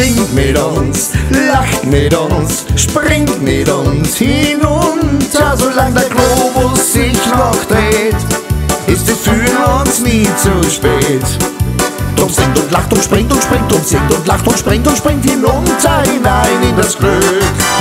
singt mit uns, lacht mit uns, springt mit uns hinunter, solange der Globus sich noch dreht, ist es für uns nie zu spät. Drum singt und lacht und springt und springt und singt und lacht und springt und springt hinunter hinein in das Glück.